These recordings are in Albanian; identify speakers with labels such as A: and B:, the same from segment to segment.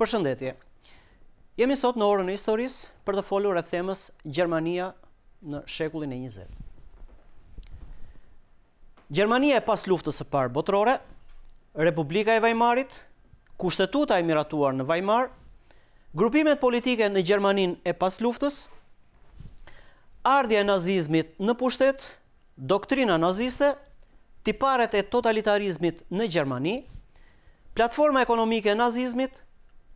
A: Përshëndetje. Jemi sot në orën e historisë për të folur rreth temës Gjermania në shekullin e 20. Gjermania e pas luftës së parë botërore, Republika e Vajmarit, Kushtetuta e miratuar në Vajmar, grupimet politike në Gjermaninë e pas luftës, ardhja e nazizmit në pushtet, Doktrina naziste, tiparet e totalitarizmit në Gjermani, platforma ekonomike e nazizmit,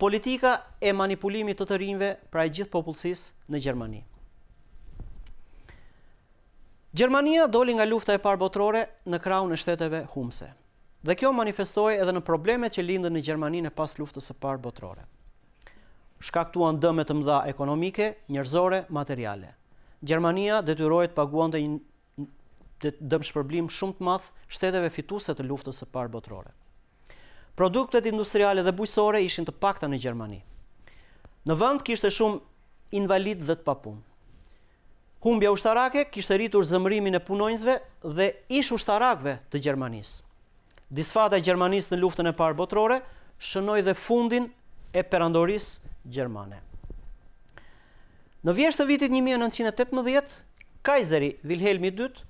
A: politika e manipulimit të të rinjve pra e gjithë popullsisë në Gjermani. Gjermania doli nga lufta e parë botërore në krahun e shteteve humbëse. Dhe kjo manifestohej edhe në problemet që lindën në Gjermaninë e pas luftës së parë botërore. shkaktuan dëme të mëdha ekonomike, njerëzore, materiale. Gjermania detyrohej të paguante një dëmshpërblim shumë të madh shteteve fituese të Luftës së Parë Botërore. Produktet industriale dhe bujqësore ishin të pakta në Gjermani. Në vend kishte shumë invalidë dhe të papunë. Humbja ushtarake kishte rritur zemërimin e punonjësve dhe ish-ushtarakëve të Gjermanisë. Disfata e Gjermanisë në Luftën e Parë Botërore shënoi dhe fundin e Perandorisë Gjermane. Në vjeshtë të vitit një mijë e nëntëqind e tetëmbëdhjetë, Kajzeri Vilhelmi i Dytë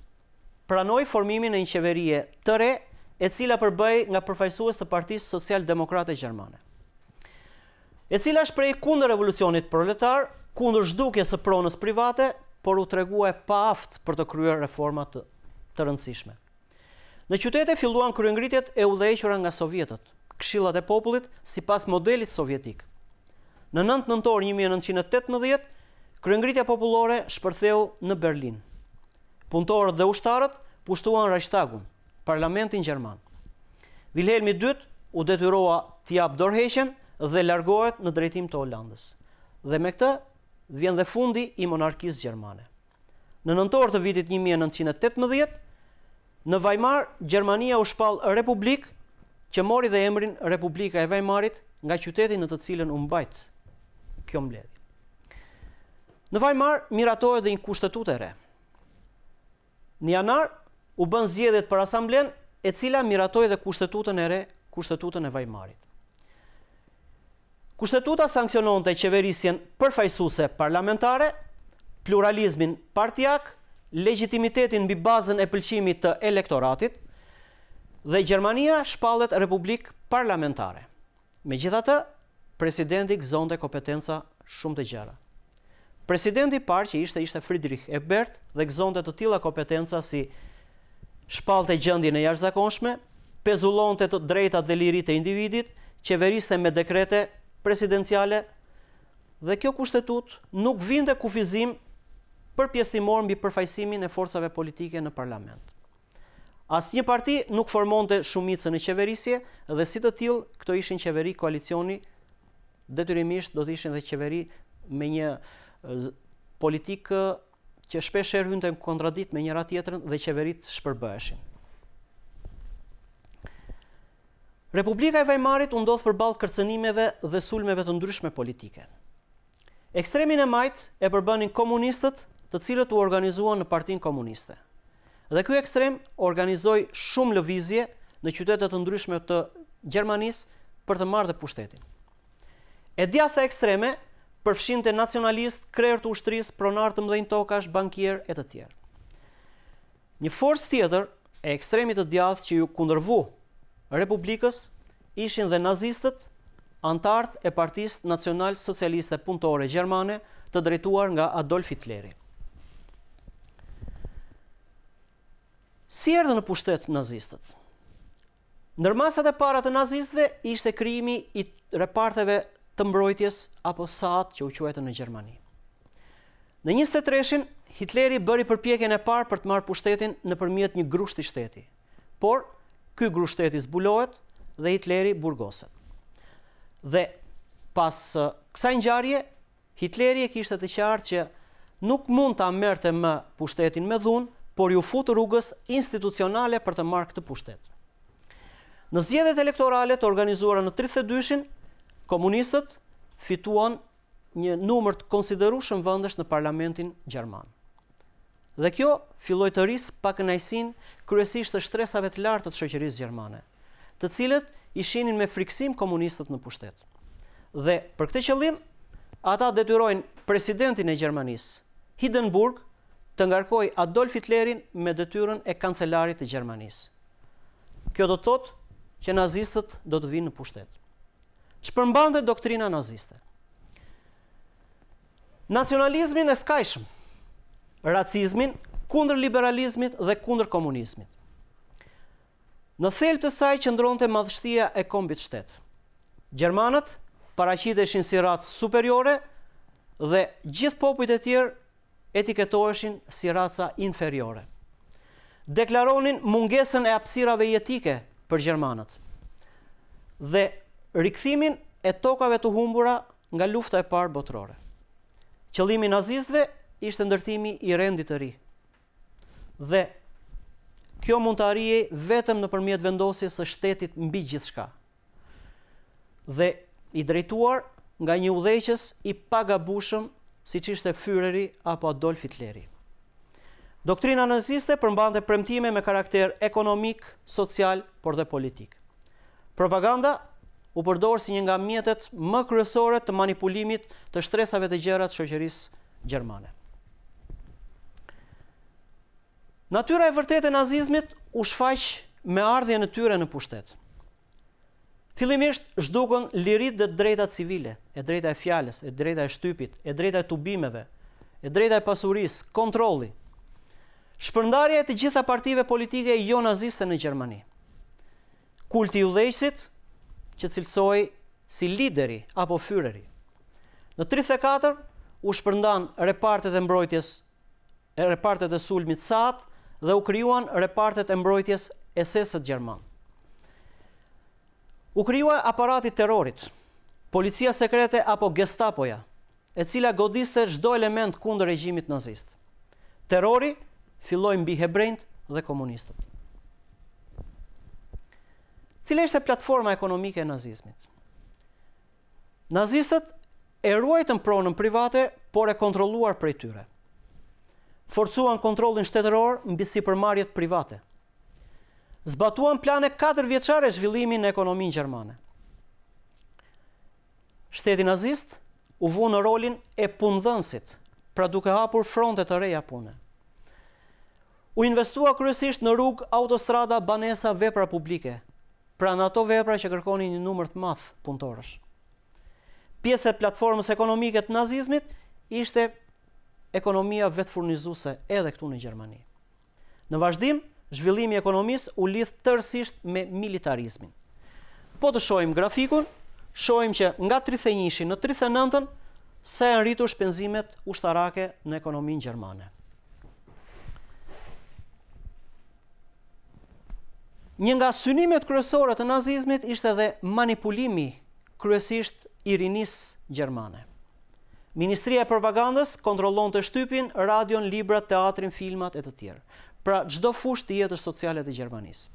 A: pranoi formimin e një qeverie të re, e cila përbëhej nga përfaqësues të Partisë Socialdemokrate Gjermane. e cila shprehej kundër revolucionit proletar, kundër zhdukjes së pronës private, por u tregua e paaftë për të kryer reforma të rëndësishme. Në qytete filluan kryengritjet e udhëhequra nga sovjetët, Këshillat e Popullit sipas modelit sovjetik. Në 9 nëntor 1918, kryengritja popullore shpërtheu në Berlin. Punëtorët dhe ushtarët pushtuan Reichstagun, parlamentin gjerman. Wilhelmi i Dytë u detyrua të japë dorëheqjen dhe largohet në drejtim të Holandës. Dhe me këtë vjen dhe fundi i monarkisë gjermane. Në nëntor të vitit 1918, në Weimar, Gjermania u shpall republikë që mori dhe emrin Republika e Weimarit nga qyteti në të cilën u mbajt kjo mbledhje. Në Weimar miratohet dhe një kushtetutë e re. Në janar u bënë zgjedhjet për Asamblenë, e cila miratoi dhe Kushtetutën e re, Kushtetutën e Vajmarit. Kushtetuta sanksiononte qeverisjen përfaqësuese parlamentare, pluralizmin partiak, legjitimitetin mbi bazën e pëlqimit të elektoratit, dhe Gjermania shpallet republikë parlamentare. Megjithatë, presidenti gëzonte kompetenca shumë të gjera. Presidenti i parë që ishte ishte Friedrich Ebert dhe gëzonte të tilla kompetenca si shpallte gjendjen e jashtëzakonshme, pezullonte të drejtat dhe liritë e individit, qeveriste me dekrete presidenciale dhe kjo kushtetutë nuk vinte kufizim përpjesëtimor mbi përfaqësimin e forcave politike në parlament. Asnjë parti nuk formonte shumicën në qeverisje dhe si të tillë këto ishin qeveri koalicioni detyrimisht do të ishin dhe qeveri me një politikë që shpesh herë hynte në kontradikt me njëra tjetrën dhe qeveritë shpërbëheshin. Republika e Vajmarit u ndodh përballë kërcënimeve dhe sulmeve të ndryshme politike. Ekstremin e majtë e përbënin komunistët të cilët u organizuan në Partinë Komuniste. Dhe ky ekstrem organizoi shumë lëvizje në qytete të ndryshme të Gjermanisë për të marrë dhe pushtetin. E djathta ekstreme përfshinte nacionalistë, krerë të ushtrisë, pronarë të mëdhenj tokash, bankierë e të tjerë. Një forcë tjetër e ekstremit të djathtë që iu kundërvu Republikës ishin dhe nazistët, anëtarët e Partisë Nacional-Socialiste Punëtore Gjermane të drejtuar nga Adolf Hitleri. Si erdhën në pushtet nazistët? Ndër masat e para të nazistëve ishte krijimi i reparteve të mbrojtjes apo SA-të që u quajtën në Gjermani. Në 23-shin, Hitleri bëri përpjekjen e parë për të marrë pushtetin nëpërmjet një grushti shteti, Por, ky grusht shteti zbulohet dhe Hitleri burgoset. Dhe pas kësaj ngjarje, Hitleri e kishte të qartë që nuk mund ta merrte më pushtetin me dhunë, por iu fut rrugës institucionale për të marrë këtë pushtet. Në zgjedhjet elektorale të organizuara në 32-shin, komunistët fituan një numër të konsiderueshëm vendesh në parlamentin gjerman. Dhe kjo filloi të rrisë pakënaqësinë kryesisht të shtresave të lartë të shoqërisë gjermane, të cilët i shihnin me frikësim komunistët në pushtet. Dhe, për këtë qëllim, ata detyrojnë presidentin e Gjermanisë, Hindenburg, të ngarkojë Adolf Hitlerin me detyrën e kancelarit të Gjermanisë. Kjo do të thotë që nazistët do të vijnë në pushtet. Ç'përmbante doktrina naziste? Nacionalizmin e skajshëm, racizmin kundër liberalizmit dhe kundër komunizmit. Në thelb të saj qëndronte madhështia e kombit shtet. Gjermanët paraqiteshin si racë superiore dhe gjithë popujt e tjerë etiketoheshin si raca inferiore. Deklaronin mungesën e hapësirave jetike për gjermanët dhe rikthimin e tokave të humbura Nga Lufta e Parë Botërore. Qëllimi i nazistëve ishte ndërtimi i rendit të ri. Dhe kjo mund të arrihej vetëm nëpërmjet vendosjes së shtetit mbi gjithçka. Dhe i drejtuar nga një udhëheqës i pagabueshëm siç ishte Fyreri apo Adolf Hitleri. Doktrina naziste përmbante premtime me karakter ekonomik, social, por dhe politik. Propaganda u përdor si një nga mjetet më kryesore të manipulimit të shtresave të gjera të shoqërisë gjermane. Natyra e vërtetë e nazizmit u shfaq me ardhjen e tyre në pushtet. Fillimisht zhdukën liritë dhe drejta civile, e drejta e fjalës, e drejta e shtypit, e drejta e tubimeve, e drejta e pasurisë, kontrolli. Shpërndarja e të gjitha partive politike jo-naziste në Gjermani. Kulti i udhëheqësit që cilësohej si lideri apo fyreri. Në tridhjetë e katër u shpërndanë repartet e mbrojtjes, repartet e sulmit SA-të dhe u krijuan repartet e mbrojtjes SS-ët gjermanë. U krijua aparati i terrorit, policia sekrete apo Gestapoja, e cila godiste çdo element kundër regjimit nazist. Terrori filloi mbi hebrenjtë dhe komunistët. Cila ishte platforma ekonomike e nazizmit? Nazistët e ruajtën pronën private, por e kontrolluar prej tyre. Forcuan kontrollin shtetëror mbi sipërmarrjet private. Zbatuan plane katërvjeçare zhvillimi në ekonominë gjermane. shteti nazist u vu në rolin e punëdhënësit, pra duke hapur fronte të reja pune. U investua kryesisht në rrugë, autostrada, banesa, vepra publike, pra në ato vepra që kërkonin një numër të madh punëtorësh. Pjesë e platformës ekonomike të nazizmit ishte ekonomia vetëfurnizuese edhe këtu në Gjermani. Në vazhdim, zhvillimi i ekonomisë u lidh tërësisht me militarizmin. Po të shohim grafikun, shohim që nga tridhjetë e njëshi në tridhjetë e nëntën sa janë rritur shpenzimet ushtarake në ekonominë gjermane. Një nga synimet kryesore të nazizmit ishte edhe manipulimi kryesisht i rinisë gjermane. Ministria e Propagandës kontrollonte shtypin, radion, librat, teatrin, filmat e të tjerë. Pra, çdo fushë të jetës sociale të Gjermanisë.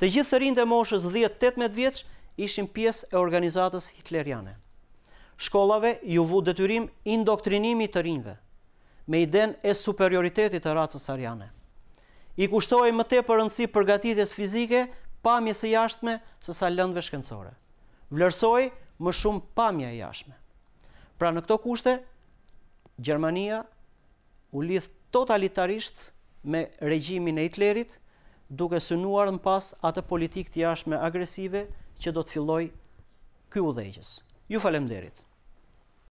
A: Të gjithë të rinjtë e moshës dhjetë, tetëmbëdhjetë vjeç ishin pjesë e organizatës hitleriane. Shkollave iu vu detyrim indoktrinimi i të rinjve, me idenë e superioritetit të racës ariane. I kushtohej më tepër rëndësi përgatitjes fizike, pamjes së jashtme, sesa lëndëve shkencore. vlerësohej më shumë pamja e jashtme. Pra në këto kushte, Gjermania u lidh totalitarisht me regjimin e Hitlerit, duke synuar më pas atë politikë të jashtme agresive që do të fillojë ky udhëheqës. Ju falemderit!